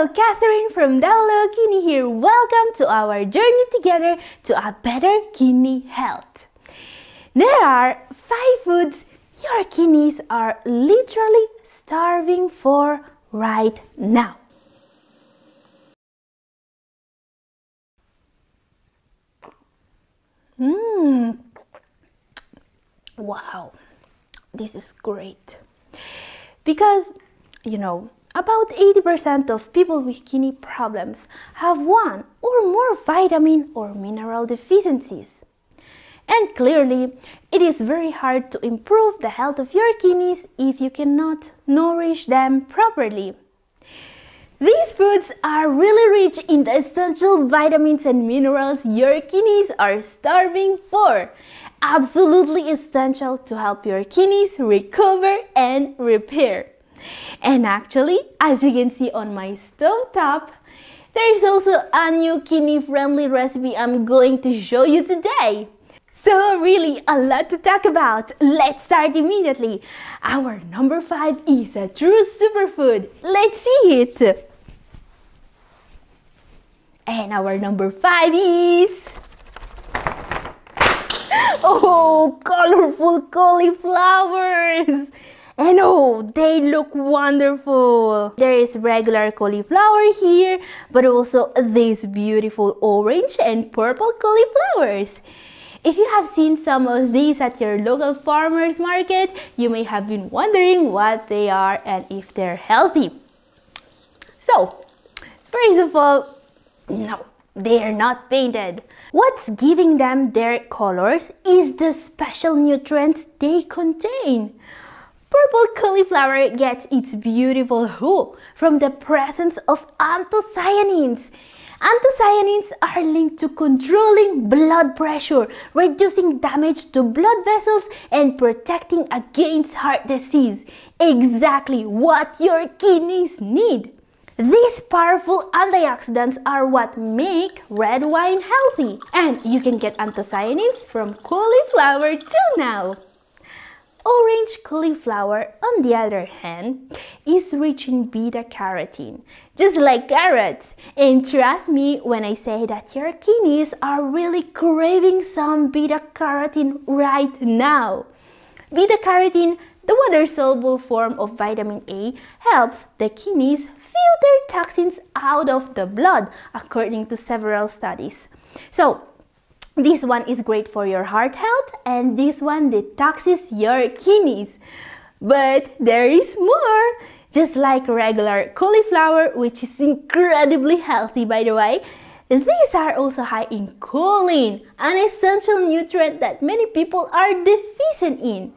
Hello, Katherine from Double Kidney here. Welcome to our journey together to a better kidney health. There are five foods your kidneys are literally starving for right now. Mmm. Wow. This is great. Because, you know, about 80% of people with kidney problems have one or more vitamin or mineral deficiencies. And clearly, it is very hard to improve the health of your kidneys if you cannot nourish them properly. These foods are really rich in the essential vitamins and minerals your kidneys are starving for. Absolutely essential to help your kidneys recover and repair. And actually, as you can see on my stove top, there is also a new kidney friendly recipe I'm going to show you today. So really a lot to talk about. Let's start immediately. Our number five is a true superfood. Let's see it. And our number five is Oh, colorful cauliflowers! And oh, they look wonderful. There is regular cauliflower here, but also these beautiful orange and purple cauliflowers. If you have seen some of these at your local farmer's market, you may have been wondering what they are and if they're healthy. So, first of all, no, they are not painted. What's giving them their colors is the special nutrients they contain. Purple cauliflower gets its beautiful hue from the presence of anthocyanins. Anthocyanins are linked to controlling blood pressure, reducing damage to blood vessels, and protecting against heart disease. Exactly what your kidneys need. These powerful antioxidants are what make red wine healthy. And you can get anthocyanins from cauliflower too now. Orange cauliflower, on the other hand, is rich in beta carotene, just like carrots. And trust me when I say that your kidneys are really craving some beta carotene right now. Beta carotene, the water soluble form of vitamin A, helps the kidneys filter toxins out of the blood, according to several studies. So, this one is great for your heart health and this one detoxes your kidneys. But there is more! Just like regular cauliflower, which is incredibly healthy by the way, these are also high in choline, an essential nutrient that many people are deficient in.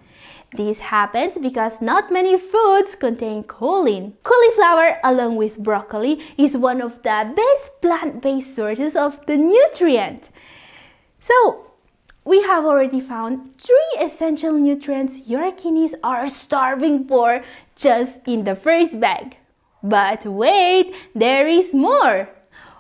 This happens because not many foods contain choline. Cauliflower, along with broccoli, is one of the best plant-based sources of the nutrient. So, we have already found three essential nutrients your kidneys are starving for just in the first bag. But wait, there is more!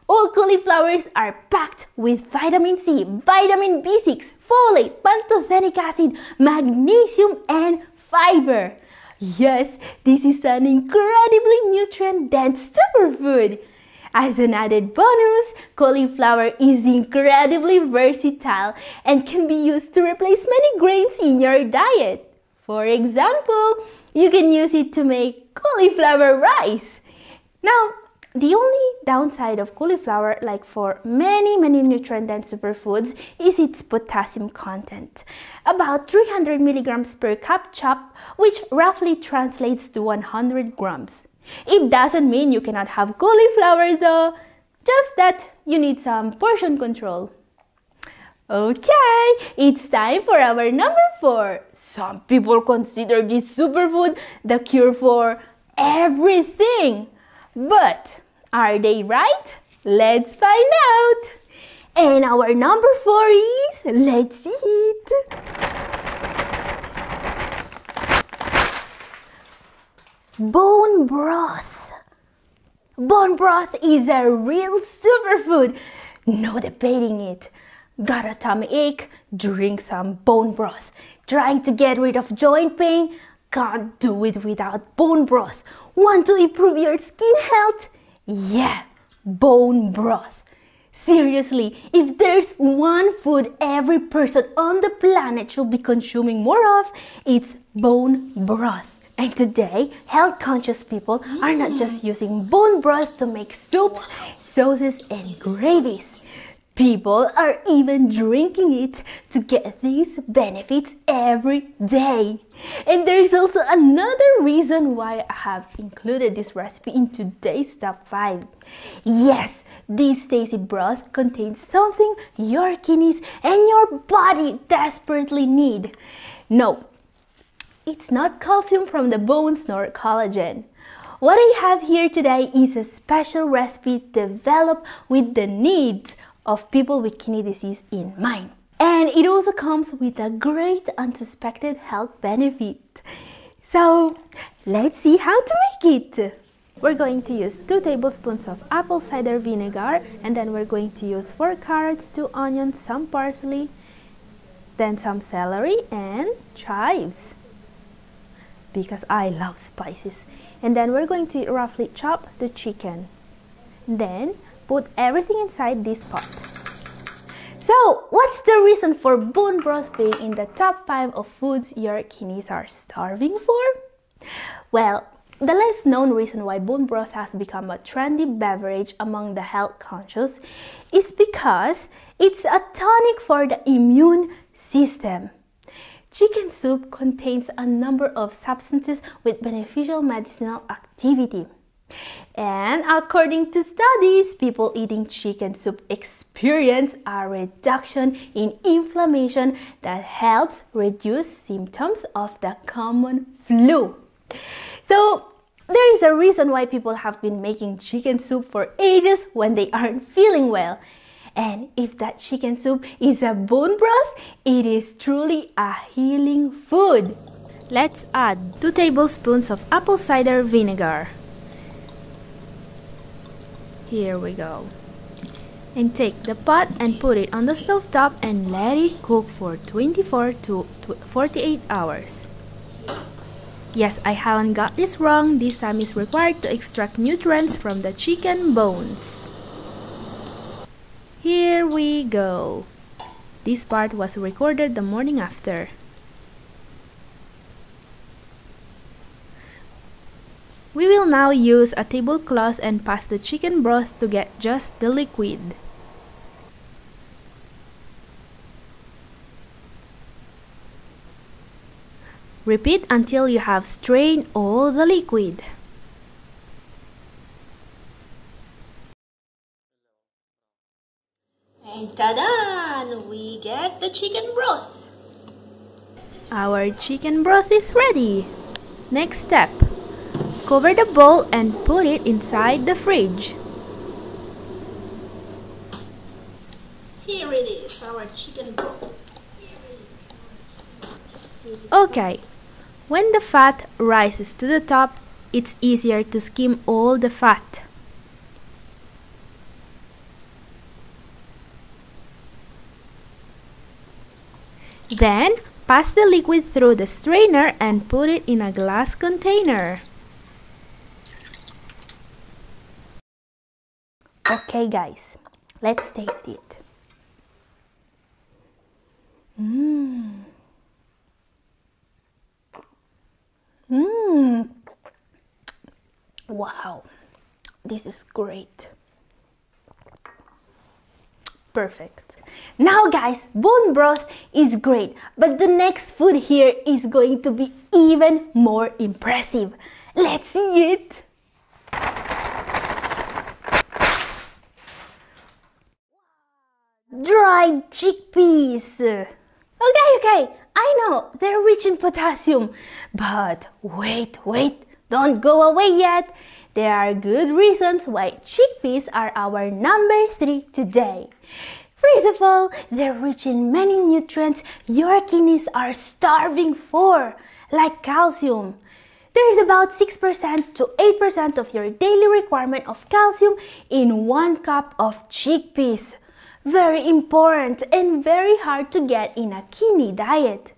All cauliflowers are packed with vitamin C, vitamin B6, folate, pantothenic acid, magnesium, and fiber. Yes, this is an incredibly nutrient-dense superfood. As an added bonus, cauliflower is incredibly versatile and can be used to replace many grains in your diet. For example, you can use it to make cauliflower rice. Now, the only downside of cauliflower, like for many, many nutrient-dense superfoods, is its potassium content. About 300 milligrams per cup chop, which roughly translates to 100 grams. It doesn't mean you cannot have cauliflower though, just that you need some portion control. Okay, it's time for our number 4. Some people consider this superfood the cure for everything. But are they right? Let's find out. And our number 4 is, let's see Bone broth. Bone broth is a real superfood. No debating it. Got a tummy ache? Drink some bone broth. Trying to get rid of joint pain? Can't do it without bone broth. Want to improve your skin health? Yeah, bone broth. Seriously, if there's one food every person on the planet should be consuming more of, it's bone broth. And today, health conscious people are not just mm. using bone broth to make soups, sauces, and gravies. People are even drinking it to get these benefits every day. And there is also another reason why I have included this recipe in today's top 5. Yes, this tasty broth contains something your kidneys and your body desperately need. No, it's not calcium from the bones nor collagen. What I have here today is a special recipe developed with the needs of people with kidney disease in mind. And it also comes with a great unsuspected health benefit. So let's see how to make it. We're going to use 2 tablespoons of apple cider vinegar and then we're going to use 4 carrots, 2 onions, some parsley, then some celery and chives because I love spices. And then we're going to roughly chop the chicken. Then put everything inside this pot. So, what's the reason for bone broth being in the top 5 of foods your kidneys are starving for? Well, the less known reason why bone broth has become a trendy beverage among the health conscious is because it's a tonic for the immune system. Chicken soup contains a number of substances with beneficial medicinal activity. And according to studies, people eating chicken soup experience a reduction in inflammation that helps reduce symptoms of the common flu. So, there is a reason why people have been making chicken soup for ages when they aren't feeling well. And if that chicken soup is a bone broth, it is truly a healing food. Let's add 2 tablespoons of apple cider vinegar. Here we go. And take the pot and put it on the stove top and let it cook for 24 to 48 hours. Yes, I haven't got this wrong. This time is required to extract nutrients from the chicken bones. Here we go. This part was recorded the morning after. We will now use a tablecloth and pass the chicken broth to get just the liquid. Repeat until you have strained all the liquid. And ta-da! We get the chicken broth. Our chicken broth is ready. Next step. Cover the bowl and put it inside the fridge. Here it is, our chicken broth. Okay, when the fat rises to the top, it's easier to skim all the fat. Then, pass the liquid through the strainer and put it in a glass container. Okay guys, let's taste it. Mmm. Mmm. Wow, this is great. Perfect. Now guys, bone broth is great, but the next food here is going to be even more impressive. Let's see it! Dried chickpeas! Okay, okay, I know they're rich in potassium, but wait, wait, don't go away yet. There are good reasons why chickpeas are our number three today. First of all, they're rich in many nutrients your kidneys are starving for, like calcium. There is about 6% to 8% of your daily requirement of calcium in one cup of chickpeas. Very important and very hard to get in a kidney diet.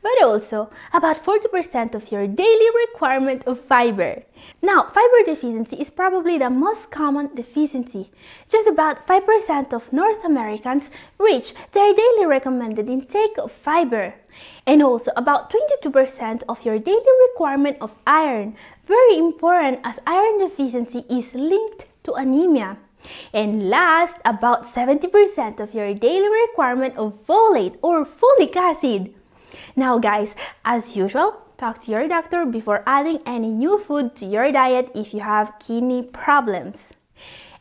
But also about 40% of your daily requirement of fiber. Now, fiber deficiency is probably the most common deficiency. Just about 5% of North Americans reach their daily recommended intake of fiber. And also about 22% of your daily requirement of iron. Very important as iron deficiency is linked to anemia. And last, about 70% of your daily requirement of folate or folic acid. Now guys, as usual, talk to your doctor before adding any new food to your diet if you have kidney problems.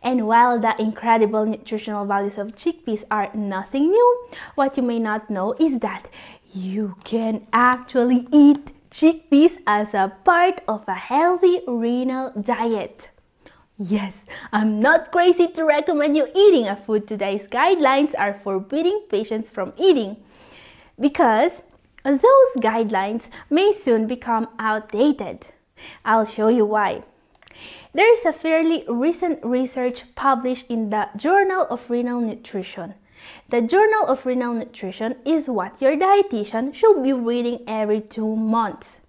And while the incredible nutritional values of chickpeas are nothing new, what you may not know is that you can actually eat chickpeas as a part of a healthy renal diet. Yes, I'm not crazy to recommend you eating a food today's guidelines are forbidding patients from eating because those guidelines may soon become outdated. I'll show you why. There is a fairly recent research published in the Journal of Renal Nutrition. The Journal of Renal Nutrition is what your dietitian should be reading every two months.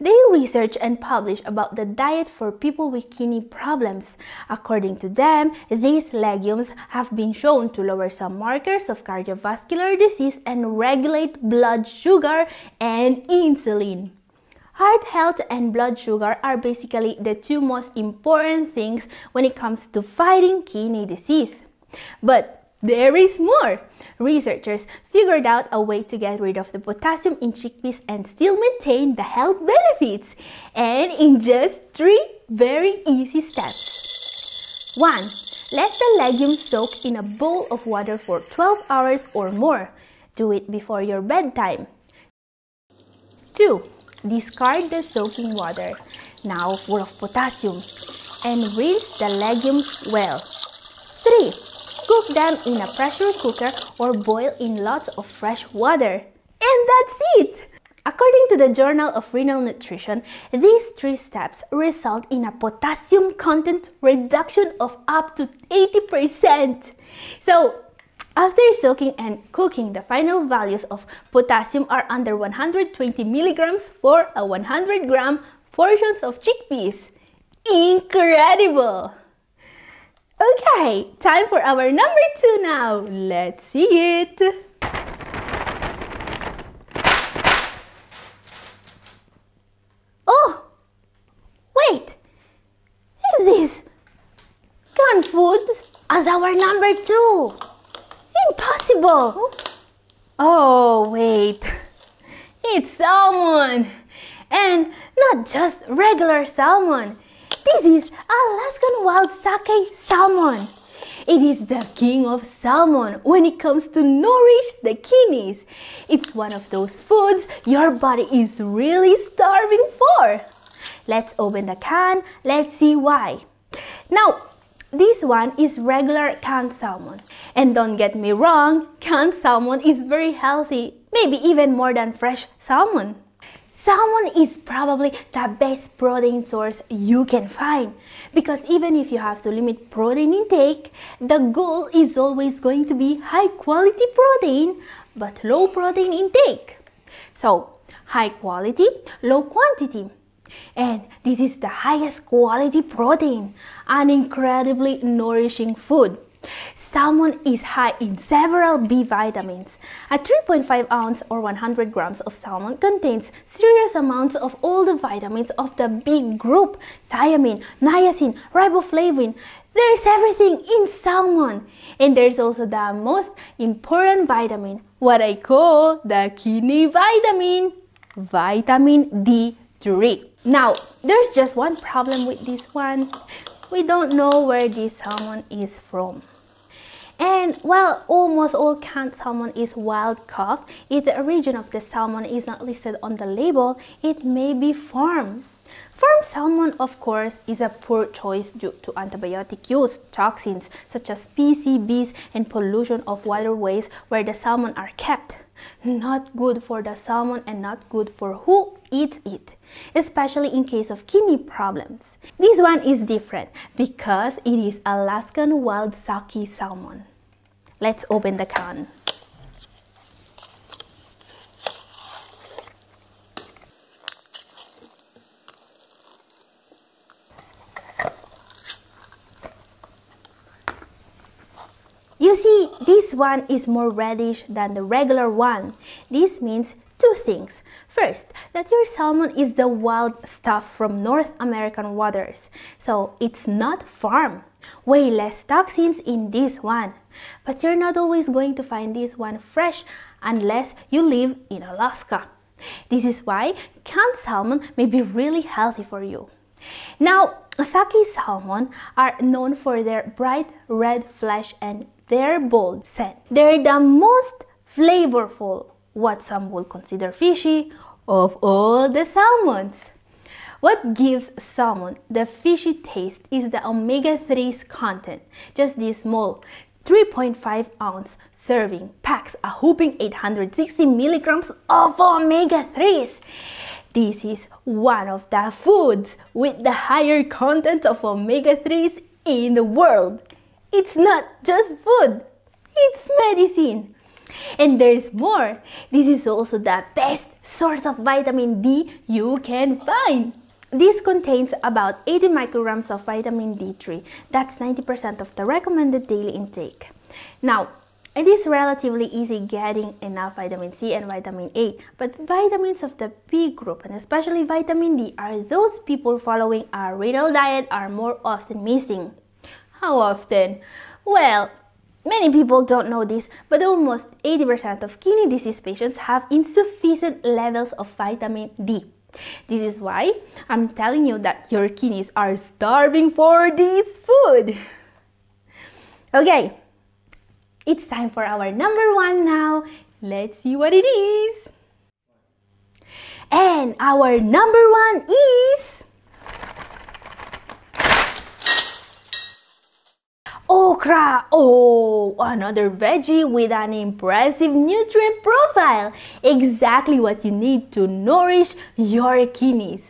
They research and publish about the diet for people with kidney problems. According to them, these legumes have been shown to lower some markers of cardiovascular disease and regulate blood sugar and insulin. Heart health and blood sugar are basically the two most important things when it comes to fighting kidney disease. But there is more! Researchers figured out a way to get rid of the potassium in chickpeas and still maintain the health benefits. And in just three very easy steps. 1. Let the legumes soak in a bowl of water for 12 hours or more. Do it before your bedtime. 2. Discard the soaking water, now full of potassium, and rinse the legumes well. 3. Cook them in a pressure cooker or boil in lots of fresh water. And that's it! According to the Journal of Renal Nutrition, these three steps result in a potassium content reduction of up to 80%. So, after soaking and cooking, the final values of potassium are under 120 milligrams for a 100 gram portions of chickpeas. Incredible! Okay, time for our number two now. Let's see it. Oh, wait, is this canned foods as our number two? Impossible. Oh, wait, it's salmon. And not just regular salmon. This is Alaskan wild sockeye salmon. It is the king of salmon when it comes to nourish the kidneys. It's one of those foods your body is really starving for. Let's open the can. Let's see why. Now, this one is regular canned salmon. And don't get me wrong, canned salmon is very healthy, maybe even more than fresh salmon. Salmon is probably the best protein source you can find because even if you have to limit protein intake, the goal is always going to be high quality protein but low protein intake. So, high quality, low quantity. And this is the highest quality protein, an incredibly nourishing food. Salmon is high in several B vitamins. A 3.5 ounce or 100 grams of salmon contains serious amounts of all the vitamins of the B group, thiamine, niacin, riboflavin. There's everything in salmon. And there's also the most important vitamin, what I call the kidney vitamin, vitamin D3. Now, there's just one problem with this one. We don't know where this salmon is from. And while almost all canned salmon is wild caught, if the origin of the salmon is not listed on the label, it may be farmed. Farm salmon, of course, is a poor choice due to antibiotic use, toxins such as PCBs, and pollution of waterways where the salmon are kept. Not good for the salmon and not good for who eats it, especially in case of kidney problems. This one is different because it is Alaskan wild sockeye salmon. Let's open the can. This one is more reddish than the regular one. This means two things. First, that your salmon is the wild stuff from North American waters, so it's not farm. Way less toxins in this one. But you're not always going to find this one fresh unless you live in Alaska. This is why canned salmon may be really healthy for you. Now, sockeye salmon are known for their bright red flesh and their bold scent. They're the most flavorful, what some would consider fishy, of all the salmons. What gives salmon the fishy taste is the omega-3's content. Just this small 3.5 ounce serving packs a whooping 860 milligrams of omega-3s. This is one of the foods with the higher content of omega-3s in the world. It's not just food, it's medicine. And there's more. This is also the best source of vitamin D you can find. This contains about 80 micrograms of vitamin D3. That's 90% of the recommended daily intake. Now, it is relatively easy getting enough vitamin C and vitamin A, but vitamins of the B group and especially vitamin D are those people following a renal diet are more often missing. How often? Well, many people don't know this, but almost 80% of kidney disease patients have insufficient levels of vitamin D. This is why I'm telling you that your kidneys are starving for this food. Okay, it's time for our number one now. Let's see what it is. And our number one is Okra! Oh, another veggie with an impressive nutrient profile. Exactly what you need to nourish your kidneys.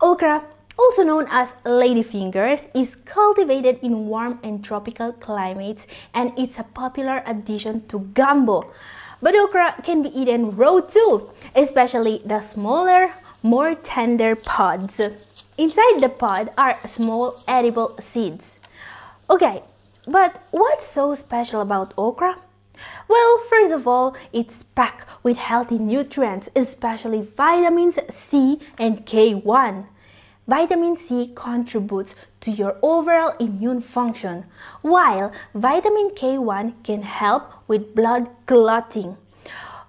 Okra, also known as ladyfingers, is cultivated in warm and tropical climates and it's a popular addition to gumbo. But okra can be eaten raw too, especially the smaller, more tender pods. Inside the pod are small edible seeds. Okay, but what's so special about okra? Well, first of all, it's packed with healthy nutrients, especially vitamins C and K1. Vitamin C contributes to your overall immune function, while vitamin K1 can help with blood clotting.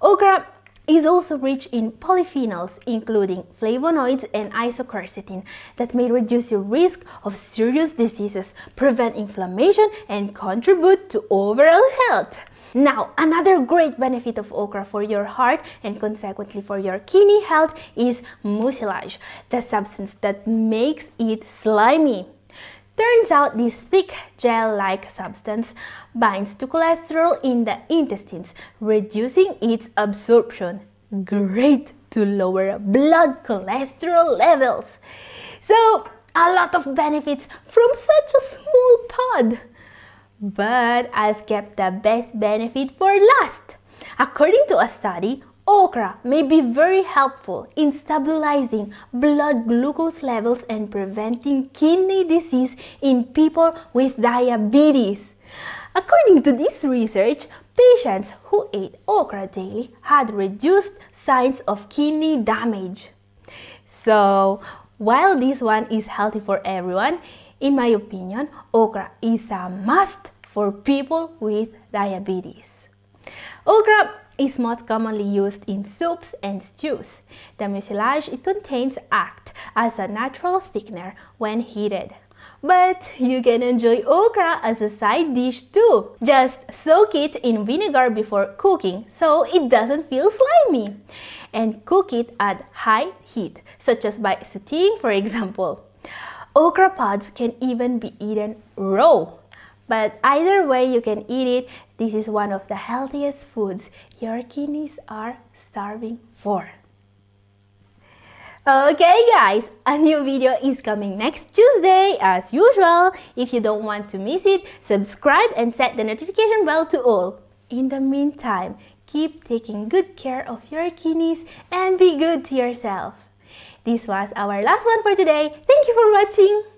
Okra is also rich in polyphenols, including flavonoids and isoquercetin, that may reduce your risk of serious diseases, prevent inflammation, and contribute to overall health. Now, another great benefit of okra for your heart and consequently for your kidney health is mucilage, the substance that makes it slimy. Turns out this thick gel-like substance binds to cholesterol in the intestines, reducing its absorption. Great to lower blood cholesterol levels. So, a lot of benefits from such a small pod. But I've kept the best benefit for last. According to a study, Okra may be very helpful in stabilizing blood glucose levels and preventing kidney disease in people with diabetes. According to this research, patients who ate okra daily had reduced signs of kidney damage. So, while this one is healthy for everyone, in my opinion, okra is a must for people with diabetes. Okra is most commonly used in soups and stews. The mucilage it contains acts as a natural thickener when heated. But you can enjoy okra as a side dish too. Just soak it in vinegar before cooking so it doesn't feel slimy. And cook it at high heat, such as by sauteing for example. Okra pods can even be eaten raw. But either way you can eat it, this is one of the healthiest foods your kidneys are starving for. Okay guys, a new video is coming next Tuesday as usual. If you don't want to miss it, subscribe and set the notification bell to all. In the meantime, keep taking good care of your kidneys and be good to yourself. This was our last one for today. Thank you for watching.